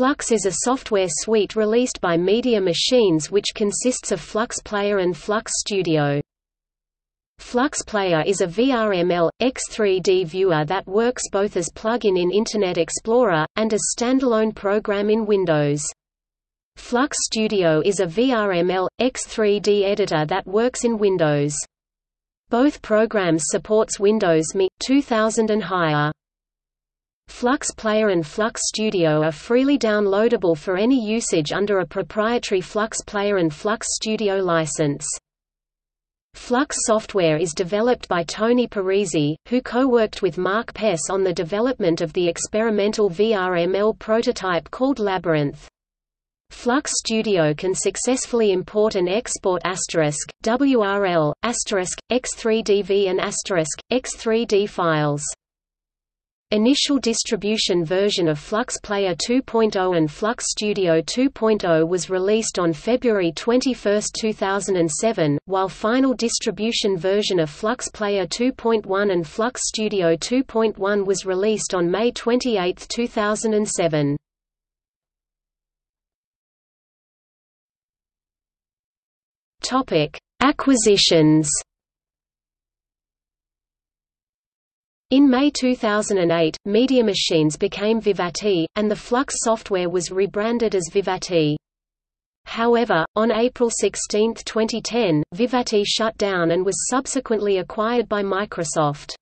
Flux is a software suite released by Media Machines which consists of Flux Player and Flux Studio. Flux Player is a VRML, X3D viewer that works both as plug-in in Internet Explorer, and as a standalone program in Windows. Flux Studio is a VRML, X3D editor that works in Windows. Both programs supports Windows ME, 2000 and higher. Flux Player and Flux Studio are freely downloadable for any usage under a proprietary Flux Player and Flux Studio license. Flux software is developed by Tony Parisi, who co-worked with Mark Pesce on the development of the experimental VRML prototype called Labyrinth. Flux Studio can successfully import and export asterisk, WRL, asterisk, X3DV and asterisk, X3D files. Initial distribution version of Flux Player 2.0 and Flux Studio 2.0 was released on February 21, 2007, while final distribution version of Flux Player 2.1 and Flux Studio 2.1 was released on May 28, 2007. Acquisitions In May 2008, Media Machines became Vivaty, and the Flux software was rebranded as Vivaty. However, on April 16, 2010, Vivaty shut down and was subsequently acquired by Microsoft.